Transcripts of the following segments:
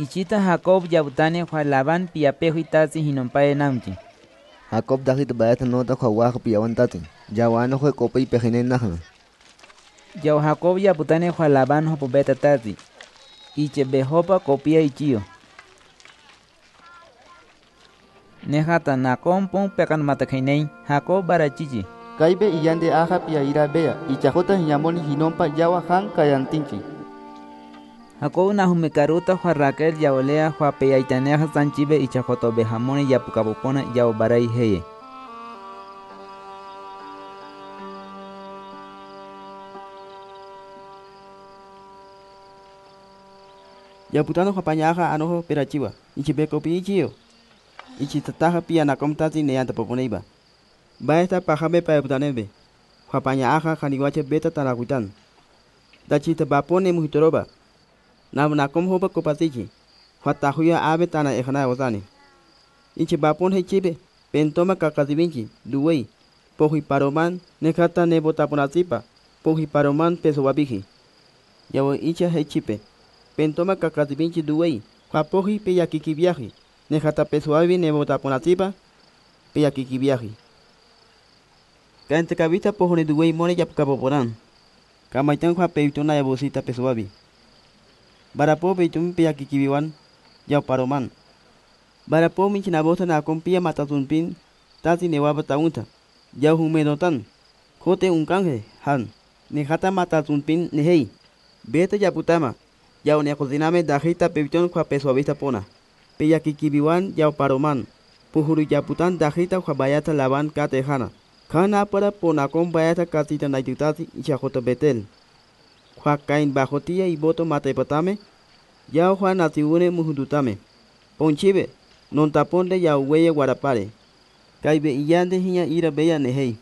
Ichita Jacob yautane kwa Labán piapejo itasi hinompae namchi. Jacob dajit bayata nota kwa wajo piawantati. Yawano kwa copei ipejene naja. Yau Jacob yaputane kwa Labán hopobeta tati. Iche behopa kopia ichio. Nejata nakompon pekan matakinei. Jacob barachichi. Kaibe iyande aja piaira bea. Ichajota hinyamoni jinompa yawa han kayantinchi. Ako una hume karuta hua Raquel yaolea hua peyaitanea sanchibe y ichajoto behamone ya obarai heye. Ya putano hua pañaja anojo perachiwa. Ichibeko pichio. Ichitataja iba. Ba esta pajame pa ya payaputanebe. Hua pañaja janiguache beta taraguitan. Tachita bapone mujitoroba. nam nakom hoba kopatiki fata huya abe tana ekhana wazani. Inchi bapun he chibe pentoma kakadivinki duwei. Pohi paroman nekata nebo tapunatipa pohi paroman peso wabiji yawo icha he chipe pentoma kakadivinki duwei. Kwa pohi pe yakiki viaje nekata peso wabi nebo tapunatipa pe yakiki viaje kante kavita pohone duwei mone yapka poporan. Kamaitan kwa peituna yabosita peso wabi. Barapo peitum pia kikibiwan yau paroman. Barapo minchina bota na kompia matatunpin tati newaba taunta. Yau humedotan. Kote un canje han. Nejata matatunpin nehei. Beta yaputama. Yau ne cociname dajita peiton kwa peso vista pona. Pia kikibiwan yau paroman. Puhuru yaputan dajita kwa bayata laban katejana. Kana para pona con bayata katita naitutati ichajota betel. huacain bajotia y boto matepatame, yao juan atiune mujundutame, ponchive, non taponle yahueye guarapare, caibe iyande hiña ira bella nejei.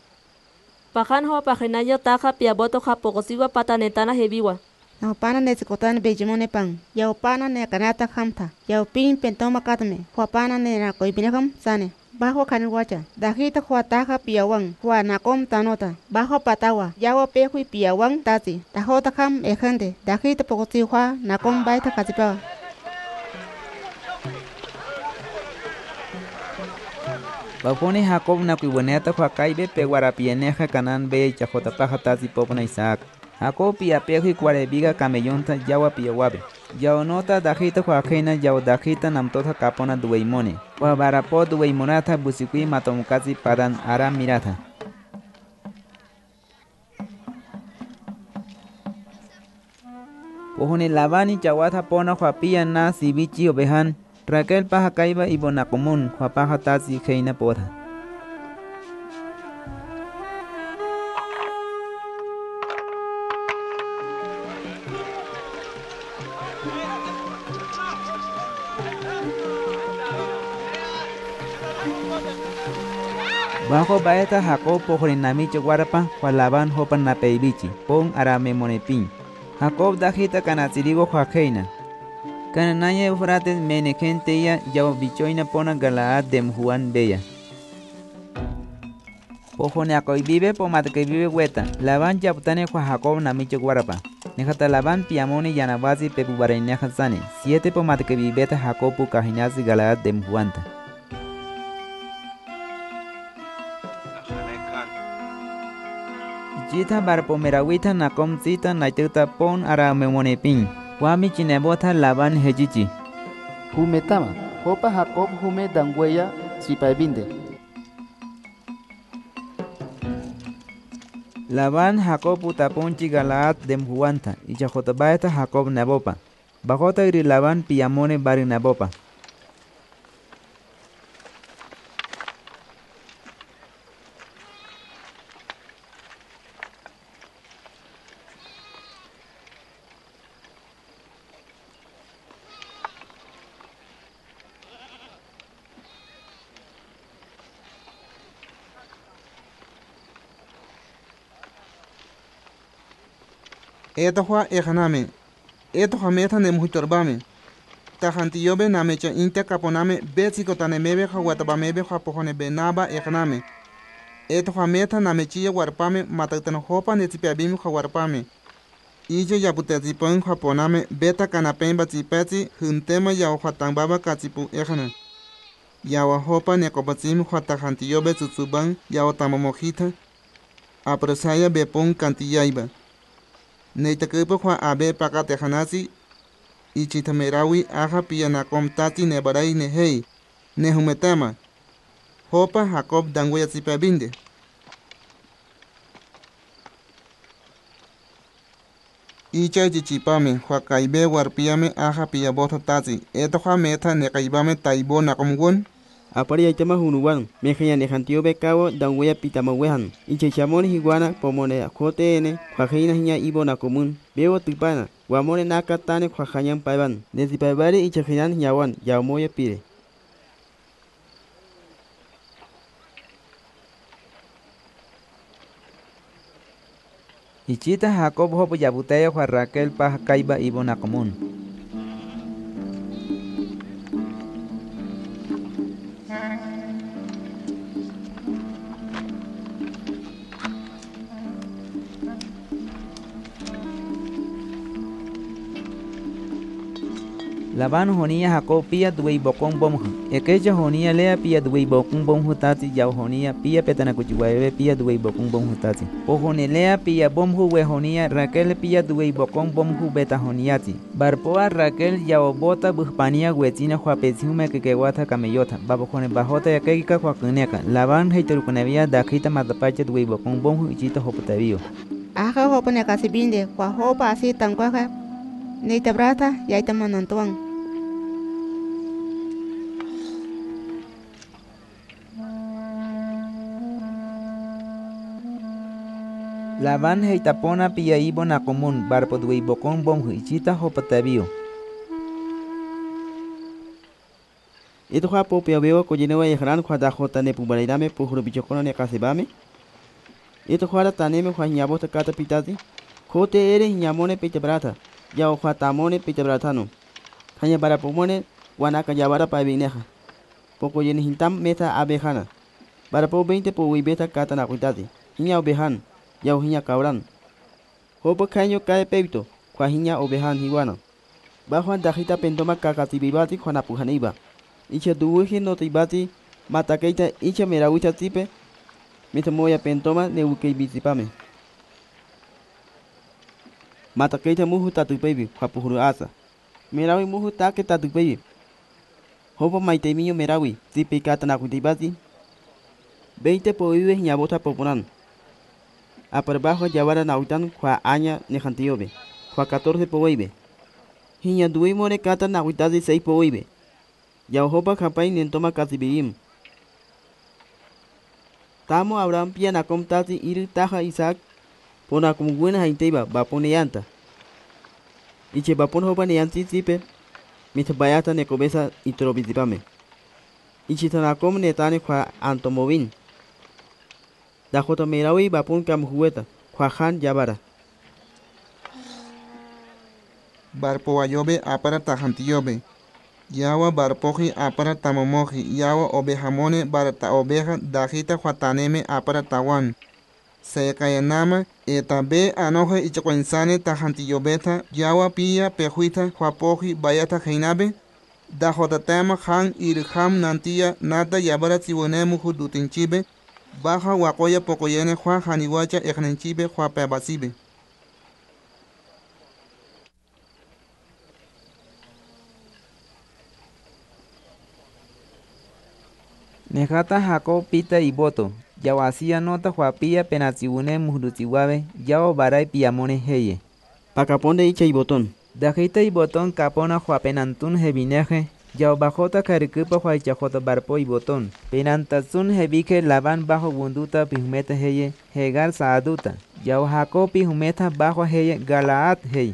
Pajan hoa pajenayo taja piaboto japogosiwa patanetana jebiwa. Naupana ne sikotan bejimone pan, yaupana ne kanata hamta, yaupin pentoma katame, huapana ne rakoibinekam sane. bajo kanwacha dajita huataja piawan. Huanakom tanota. Bajo patawa. Yawa pehu y piawan tati tajota kam ejende dajita pokoti hua nakom baita kazipawa Bajoni Jacob na kuiwaneta kwa kaibe pe warapieneja kanan be cha jota paja tazi popo na Isaac. Jacob pia pejo y kuarebiga camellonta yawa pia. Yaonota dajita huajena yao dajita namtota capona dueimone. Huavarapo dueimonata busikui matomukazi padan ara mirata. Pohone lavani chawata pona huapia na sibichi obehan. Raquel paja caiba y bonacomun huapaja tazi heina pota. Bajo baeta Jacob pojorinamicho guarapa kwa Laban hopan na peibichi pon arame monepin. Jacob dajita kanatsirigo kwa keina. Kananaya Eufrates menekenteya yaw bichoina pona Galaad dem Juan beya. Pojone akoibibe po matkebibe weta. Laban yaputane kwa Jacob namicho guarapa. Nejata Laban piamone yanabasi pepu baraineja sane. Siete po matkebibeta Jacob pu kajinasi Galaad dem Juanta. Jita barpomerawita nakom sita naituta pon ara memonepin. Wami chinebota laban hejichi. Humetama. Hopa Jacob hume dangweya sipaibinde. Laban Jacob utaponchi galaat dem huanta. Ichajotabaeta Jacob nabopa. Bajota iri laban piamone bari nabopa. Eto hua ejaname. Eto jameta ne muhitorbame. Tajantiyobe namecha intia kaponame betsiko tanemebe jaguatabamebe japojone benaba ejaname. Eto jameta namechiya guarpame matatano hopa netipiabimi jaguarpame. icha yaputetsipon japoname beta kanapen batsipetsi juntema yaw baba katsipu ejana yawa hopa nekopatsim juatajantiyobe tsutsuban yaw tamomojita apresaya bepon kantiyaiba neitakipokwa abe pakate hanasi ichithamerawi aja ne nebarai nehei nehumetama hopa jacob dangoyatzipabinde icha chichipame huakaibe warpiame aja piyabototatzi etohua metha neqaibame taibo naqomwon Apari ya tema hunuwan, mejaya nejantio bekao danguya pitamawehan. Icha chamone higuana pomone akote ene, huajeina hinya ibo nakomun. Bebo tupana, guamone nakatane huajanyan paiban. Desde paibari icha jinan hinyawan, yaumoya pire. Ichita Jacob hopo yabutaya Juan Raquel pa kaiba ibo nakomun. Laban honia Jacob pia duwe bokon bomh. Ekecha honia lea pia duwe bokon bomh tati yau honia pia petana kuchiwaebe pia duwe bokon bomh tati. O honelea pia bomhu we honia Raquel pia duwe bokon bomhu beta honiati. Barpoa Raquel yao bota buhpania wetina huapetsume kekewata kameyota. Babo kone bajota ya kekika huakuneka. Laban heiterukunevia dakita matapache duwe bokon bomhu ichita hoputavio. Aja hopone kasibinde kwa hopa así tan cuaja. Neita brata yaita manantuan. Laban hei tapona pia ibo na komun barpo dui bokon bom hui chita ho patabio. Ito ha po pia bewa ko jenewa kujinewa yehran kwa da hota ne pubalai dame po huru bichokono ne kase bame. Ito kwa da tane me kwa hinyabo ta kata pitati. Kote ere hinyamone pita brata. Ya o kwa tamone pita brata no. Kanya bara pomone wana ka jabara pa vineja. jene hintam meta abe hana. Bara po 20 po wibeta kuitati. Hinya obejan. ya uhiña cabrán. Hopo caño cae peito, cuajiña ovejan iguana. Bajo andajita pentoma cacatibibati juanapujaniba. Icha duuji no tibati, matakeita icha meraguita tipe, metamoya pentoma neuke bizipame. Matakeita muhu tatu baby, asa. Merawi muhu take tatu baby. Hopo maite miño merawi, tipe katanakutibati. Veinte poibes ñabota poponan. A por bajo llevar a nautan kwa aña ni jantiobe, kwa 14 poibe. Hinya dui more kata nautan de 6 poibe. Ya hopa kapai ni toma kasibim. Tamo Abraham pia na komtati iri taja Isaac pona como buena hainteba bapone yanta. Iche bapon hopa ni yanti tipe mit bayata ne kobesa itrobitipame. Ichi tanakom netane antomovin. Dajota merawi bapun kam hueta, kwahan yabara. Barpo ayobe apara tajantiyobe. Yawa barpoji apara tamomoji. Yawa obejamone barata oveja dajita huataneme apara tawan. Sekayanama etabe anoje ichacuensane tajantiyobeta. Yawa pia pejuita huapoji bayata jainabe. Dajotatema han irham nantia nata yabara tiwonemu judutinchibe. Baja wakoya pokoyene jua janiwacha eknenchibe jua pebasibe. Nejata Jacob pita y voto. Yawasia nota juapía penatsiune muhdutiwabe, yao barai piamone heye. Pacaponde icha y botón. Dajita y botón capona juapenantun hebineje, Yaubajota caricupa huaychajota barpo y botón. Penantasun jebike laban bajo bunduta pihumeta heye, hegar saaduta. Yaujaco pihumeta bajo heye galaat hey.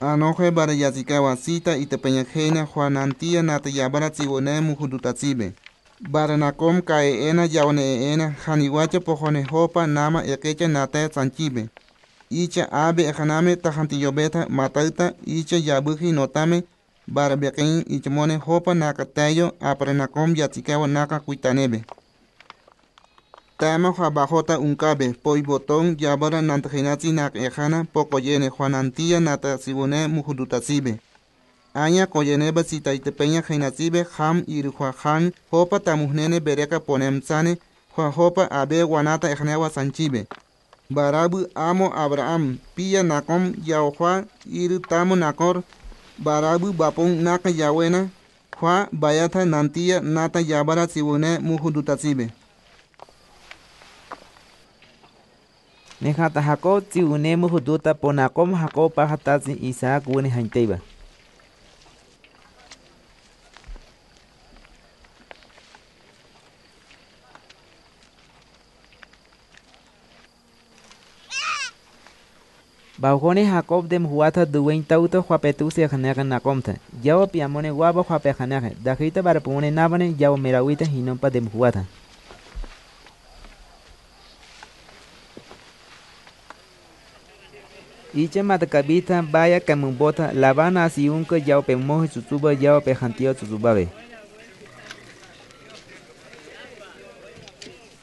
Anoje bara yatsikawasita y tepeñajena juanantia natayabara tsiwone mujudutatsibe. Baranakom kaeena yauneena janiwacha pojonejopa nama ekecha natae sanchibe. Icha abe ejaname tajantiyobeta matauta icha yabuji notame barbequín ichmone jopa nakatayo apranakom yatzikawa naka kuitanebe. Tama jabajota unkabe, poi botón yabora nantajinatzi nak ejana poco yene juanantilla nata sibune mujudutazibe. Anya koyeneba sitaitepeña jenatzibe jam irujua jan jopa tamuhnene bereka ponemtzane jua abe guanata ejnewa sanchibe. Barabu amo Abraham, pilla nakom yaohua iru tamo barabu bapun naka yawena kwa bayata nantia nata yabara siwone muhudutasibe Nehata hako tiune muhuduta ponakom hako pahatasi isa kuene hanteiba. Baujone Jacob dem huata duwen tauta huapetu se janega nakomta. Yawa piamone guaba huape janega. Dajita barapone nabane yawa merawita hinompa dem huata. Icha matakabita vaya kamumbota labana asiunka yao pe moji tsutuba yao pe jantio tsutubabe.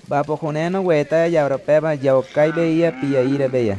Bapo joneno weta yao peba yao kaibe ia pia ira beya.